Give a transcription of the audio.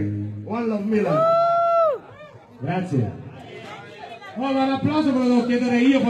Milan. One love Milan. Grazie. Allora, un applauso ve lo devo chiedere io.